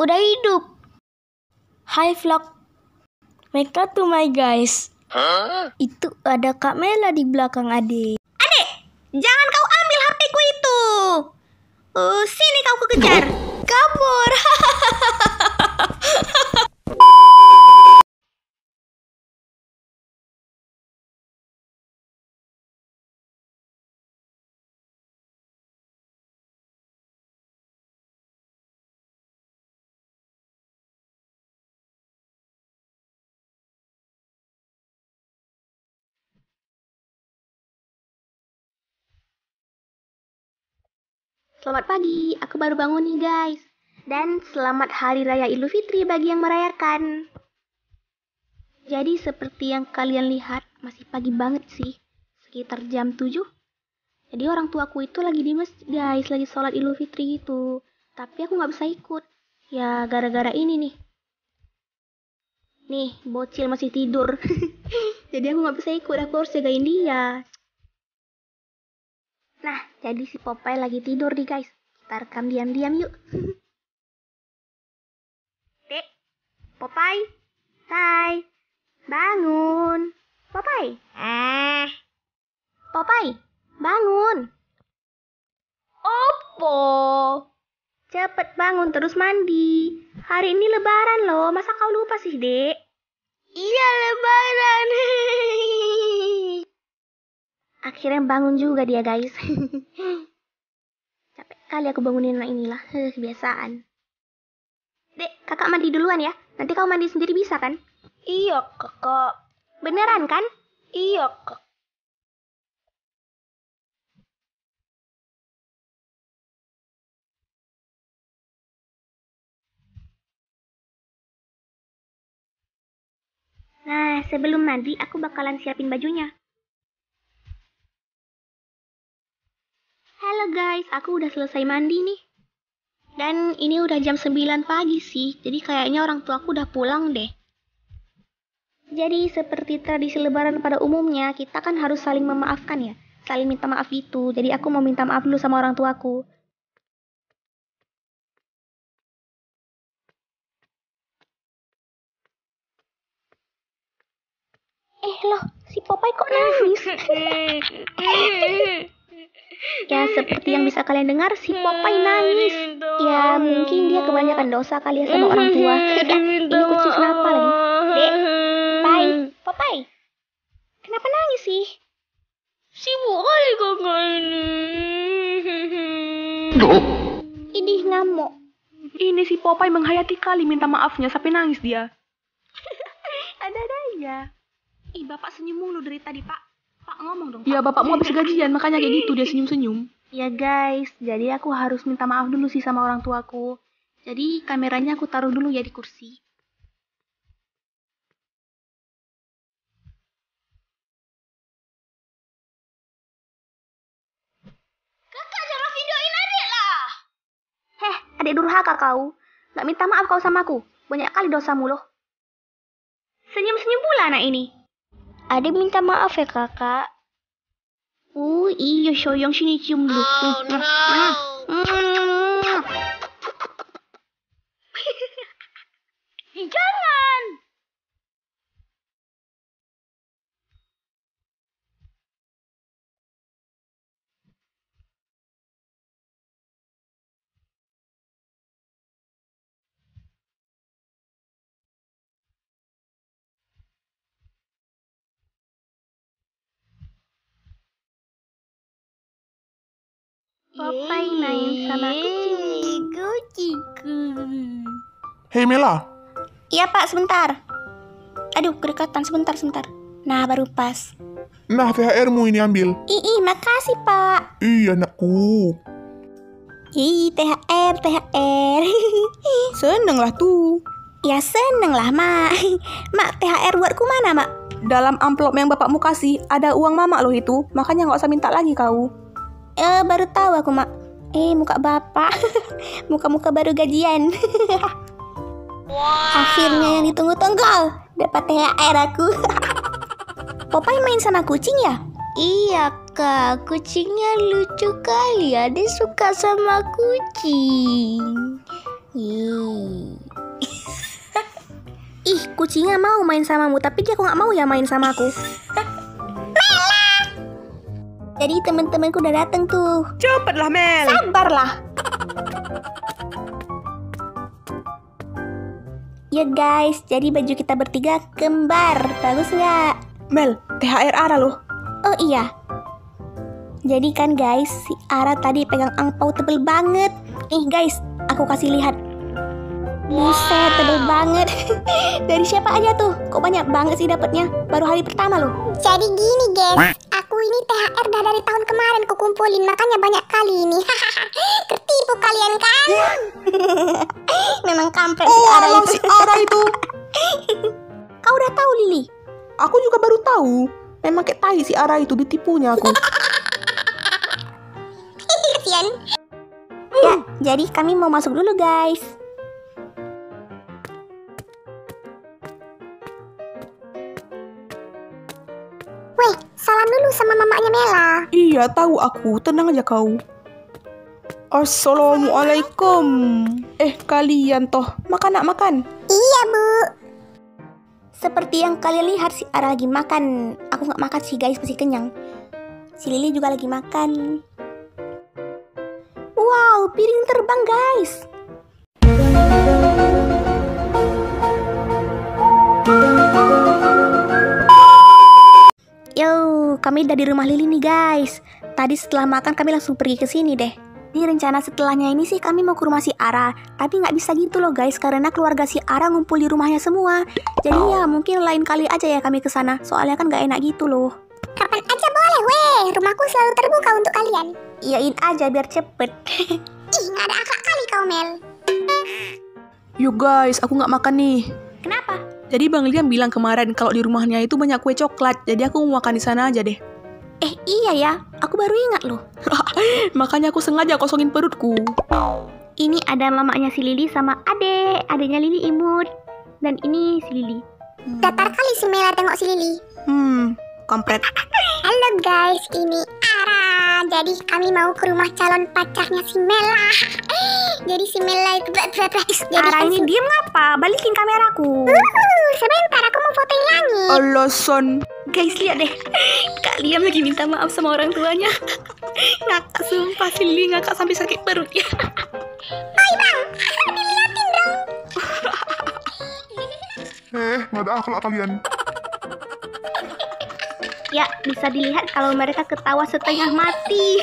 udah hidup. Hai vlog. Welcome to my guys. Itu ada Kak Mela di belakang adik. Jangan kau ambil HP-ku itu. Uh, sini kau kekejar. Kabur. Selamat pagi, aku baru bangun nih guys. Dan selamat Hari Raya Idul Fitri bagi yang merayakan. Jadi seperti yang kalian lihat, masih pagi banget sih. Sekitar jam 7. Jadi orang tuaku itu lagi di masjid guys, lagi sholat Idul Fitri gitu. Tapi aku nggak bisa ikut. Ya gara-gara ini nih. Nih, bocil masih tidur. Jadi aku nggak bisa ikut, aku harus jagain dia. Nah, jadi si Popeye lagi tidur nih guys. Kita rekam diam-diam yuk. Dek, Popeye, hai, bangun. Popeye, eh, Popeye, bangun. Opo? Cepet bangun terus mandi. Hari ini lebaran loh, masa kau lupa sih, Dek? Iya, lebaran. Akhirnya bangun juga dia, guys. Capek kali aku bangunin anak inilah. Heh, kebiasaan. Dek, kakak mandi duluan ya. Nanti kau mandi sendiri bisa kan? Iya, kakak. Beneran kan? Iya, kak. Nah, sebelum mandi, aku bakalan siapin bajunya. Halo guys, aku udah selesai mandi nih. Dan ini udah jam 9 pagi sih, jadi kayaknya orang tuaku udah pulang deh. Jadi seperti tradisi lebaran pada umumnya, kita kan harus saling memaafkan ya. Saling minta maaf gitu, jadi aku mau minta maaf dulu sama orang tuaku. Eh loh, si Popeye kok nangis? Ya seperti yang bisa kalian dengar si Popeye nangis. Ya mungkin dia kebanyakan dosa kali ya sama orang tua. ini kucing kenapa lagi? Dek, Pai, Popeye. Kenapa nangis sih? Sibuk kali kakak ini. Ini ngamuk. Ini si Popeye menghayati kali minta maafnya sampai nangis dia. Ada-ada aja. Ih, bapak senyum mulu dari tadi, Pak. Pak ngomong dong. Ya bapakmu habis gajian makanya kayak gitu dia senyum-senyum. Ya guys, jadi aku harus minta maaf dulu sih sama orang tuaku. Jadi kameranya aku taruh dulu ya di kursi. Kakak jangan videoin adik lah. Heh, adik durhaka kau. Gak minta maaf kau sama aku. Banyak kali dosamu loh. Senyum-senyum pula anak ini. Adik minta maaf ya kakak. Oh iya Shoyong sini cium dulu. Oh, no. Popeye main sama kucing. Kucingku. Hei Mela, Iya pak, sebentar. Aduh, kedekatan sebentar, sebentar. Nah, baru pas. nah THR-mu ini ambil. Ih, makasih pak. Iya anakku. Ih, THR, THR. Seneng lah tuh. ya seneng lah, mak. Mak, THR buatku mana, mak? Dalam amplop yang bapakmu kasih ada uang mama loh itu, makanya nggak usah minta lagi kau. Eh, baru tahu aku, mak. Eh, muka bapak. Muka-muka baru gajian. Akhirnya yang ditunggu-tunggu. Dapat THR aku. Popeye main sama kucing ya? Iya kak, kucingnya lucu kali ya. Dia suka sama kucing. Ih. Ih, kucingnya mau main samamu, tapi dia kok nggak mau ya main sama aku. Jadi teman-temanku udah datang tuh. Cepatlah, Mel. Sabarlah. Ya guys, jadi baju kita bertiga kembar. Bagus nggak? Mel, THR Ara loh. Oh iya. Jadi kan guys, si Ara tadi pegang angpau tebel banget. Nih guys, aku kasih lihat. Buset, tebel banget. Dari siapa aja tuh? Kok banyak banget sih dapatnya? Baru hari pertama loh. Jadi gini guys, ini THR dah dari tahun kemarin kukumpulin makanya banyak kali ini. Ketipu kalian kan? Memang kampret si Ara Oh, itu. si Ara itu. Kau udah tahu Lili? Aku juga baru tahu. Memang kayak tai si Ara itu ditipunya aku. Kasian. Ya, jadi kami mau masuk dulu guys. Sama mamanya Mela. iya, tahu aku. Tenang aja kau. Assalamualaikum. Eh, kalian toh. Makan nak makan? Iya bu. Seperti yang kalian lihat si Ara lagi makan. Aku nggak makan sih guys, masih kenyang. Si Lili juga lagi makan. Wow, piring terbang guys. Yo, kami udah di rumah Lili nih guys. Tadi setelah makan kami langsung pergi ke sini deh. Ini rencana setelahnya ini sih kami mau ke rumah si Ara Tapi nggak bisa gitu loh guys Karena keluarga si Ara ngumpul di rumahnya semua Jadi ya mungkin lain kali aja ya kami ke sana Soalnya kan nggak enak gitu loh Kapan aja boleh weh. Rumahku selalu terbuka untuk kalian. Iyain aja biar cepet Ih, nggak ada akhlak kali kau Mel. Yuk guys, aku nggak makan nih. Kenapa? Jadi Bang Liam bilang kemarin kalau di rumahnya itu banyak kue coklat. Jadi aku mau makan di sana aja deh. Eh iya ya Aku baru ingat loh Makanya aku sengaja kosongin perutku. Ini ada mamanya si Lili sama ade Adanya Lili imut Dan ini si Lili Datar kali si Mela tengok si Lili. Hmm, kampret. Halo guys, ini Ara. Jadi kami mau ke rumah calon pacarnya si Mela. Jadi si Mela itu Jadi Ara ini si- diem ngapa? Balikin kameraku Uh, sebentar aku mau fotoin langit. Alasan. Guys lihat deh Kak Liam lagi minta maaf sama orang tuanya Ngakak sumpah si Lili ngakak sampai sakit perut ya Hai bang, diliatin dong. Eh, nggak ada akhlak kalian. Ya bisa dilihat kalau mereka ketawa setengah mati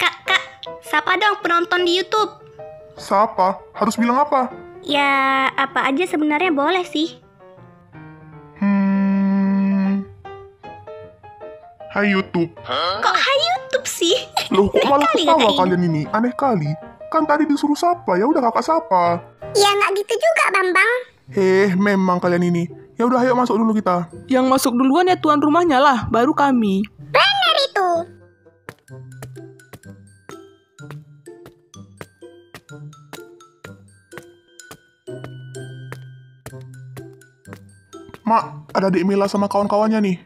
Kak, kak, siapa dong penonton di Youtube? Siapa? Harus bilang apa? Ya apa aja sebenarnya boleh sih Hmm... Hai YouTube. Kok hai Youtube sih? Loh, kok malah ketawa kalian ini? Aneh kali. Kan tadi disuruh sapa, ya udah kakak sapa. Ya nggak gitu juga Bambang. Eh, memang kalian ini. Ya udah, ayo masuk dulu kita. Yang masuk duluan ya tuan rumahnya lah, baru kami. Bener itu. Mak, ada adik Mila sama kawan-kawannya nih.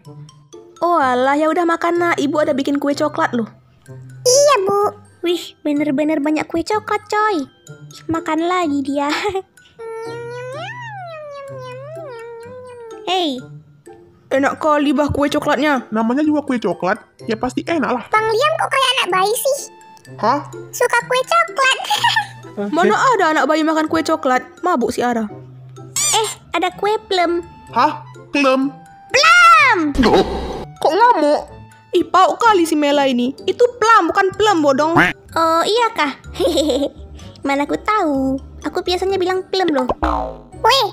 Oh alah, ya udah makan nak. Ibu ada bikin kue coklat loh. Iya bu. Wih, bener-bener banyak kue coklat coy Makan lagi dia Hey, Enak kali bah kue coklatnya. Namanya juga kue coklat, ya pasti enak lah. Bang Liam kok kayak anak bayi sih? Hah? Suka kue coklat. Mana ada anak bayi makan kue coklat? Mabuk si Ara. eh ada kue plum Hah? Klem? Plum! Kok ngamuk? Ih, pauk kali si Mela ini. Itu plum, bukan plum, bodong. Oh iya kah? Mana aku tahu Aku biasanya bilang plum loh Weh,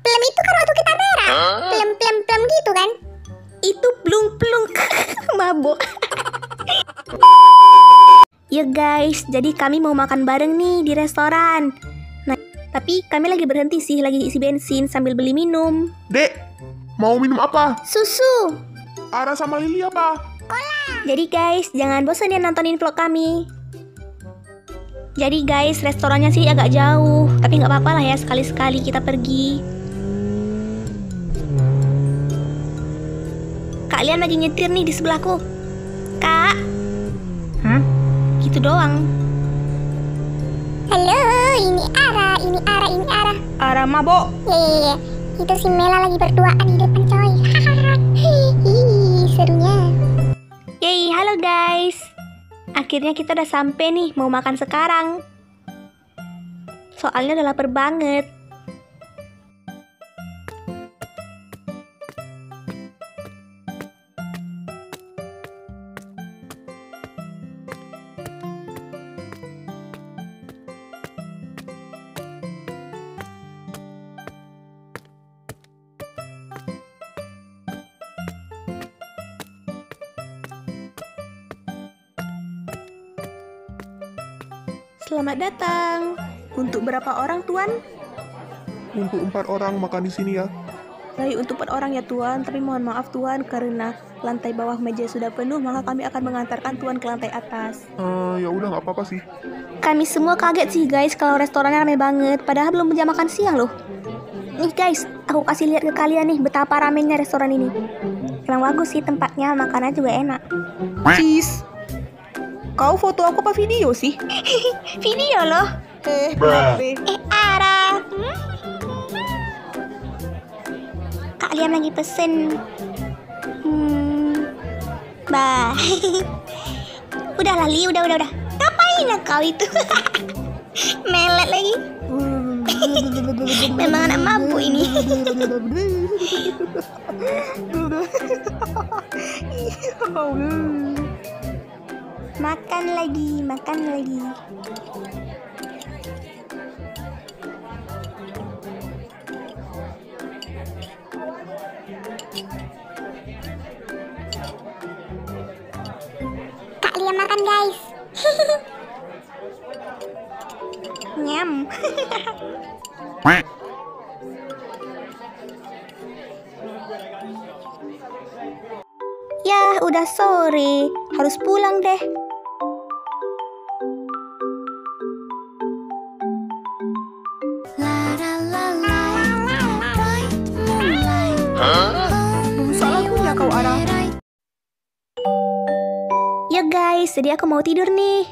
plem itu kan waktu kita berak. Plem plem plem gitu kan? Itu plung-plung Mabuk Yuk guys, jadi kami mau makan bareng nih di restoran Nah, tapi kami lagi berhenti sih, lagi isi bensin sambil beli minum Dek, mau minum apa? Susu Ara sama Lili apa? Jadi guys, jangan bosan ya nontonin vlog kami. Jadi guys, restorannya sih agak jauh, tapi nggak apa-apa lah ya sekali-sekali kita pergi. Kak Lian lagi nyetir nih di sebelahku. Kak, gitu doang. Halo, ini Ara, ini Ara, ini Ara. Ara mabok. Ya, ya, ya. Itu si Mela lagi berduaan di depan coy. Hihihi, serunya. Yeay, halo guys. Akhirnya kita udah sampai nih mau makan sekarang. Soalnya udah lapar banget. Selamat datang. Untuk berapa orang, Tuan? Untuk empat orang makan di sini ya. Baik untuk empat orang ya Tuan, tapi mohon maaf Tuan karena lantai bawah meja sudah penuh, maka kami akan mengantarkan Tuan ke lantai atas. Eh, ya udah nggak apa-apa sih. Kami semua kaget sih guys kalau restorannya rame banget, padahal belum jam makan siang loh. Nih guys, aku kasih lihat ke kalian nih betapa ramenya restoran ini. Emang bagus sih tempatnya, makannya juga enak. Cheese. Kau foto aku apa video sih? Video loh. Eh? Eh, Ara. Kalian lagi pesen. Hmm. Bah. udah lali, udah, udah, udah. Ngapain ya kau itu? Melet lagi. Memang anak mabuk ini. Makan lagi, makan lagi. Kak Lia makan guys. Nyam. ya, udah sore. Harus pulang deh. Jadi aku mau tidur nih.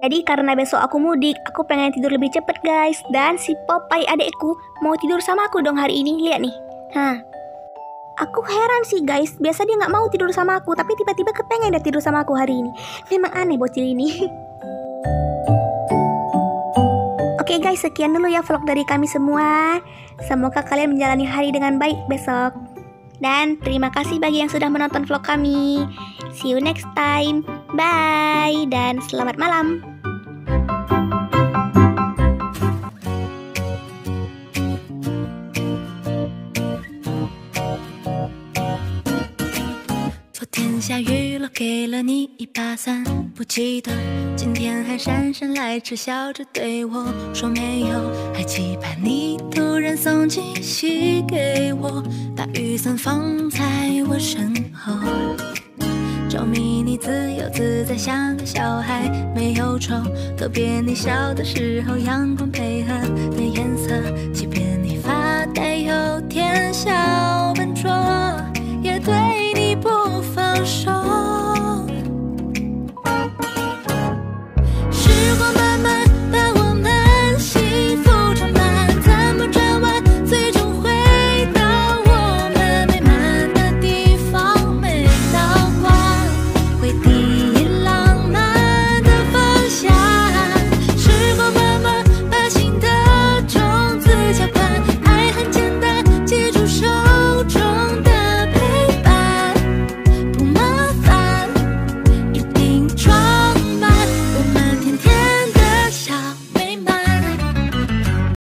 Jadi karena besok aku mudik, aku pengen tidur lebih cepet guys. Dan si Popeye adekku mau tidur sama aku dong hari ini. Lihat nih. Hah. Aku heran sih guys, biasa dia nggak mau tidur sama aku, tapi tiba-tiba kepengen dia tidur sama aku hari ini. Memang aneh bocil ini. Oke guys, sekian dulu ya vlog dari kami semua. Semoga kalian menjalani hari dengan baik besok. Dan terima kasih bagi yang sudah menonton vlog kami. See you next time. Bye dan selamat malam. 给了你一把伞，不记得今天还姗姗来迟，笑着对我说没有，还期盼你突然送惊喜给我，把雨伞放在我身后。着迷你自由自在，像个小孩，没有愁。特别你笑的时候，阳光配合的颜色，即便你发呆有点小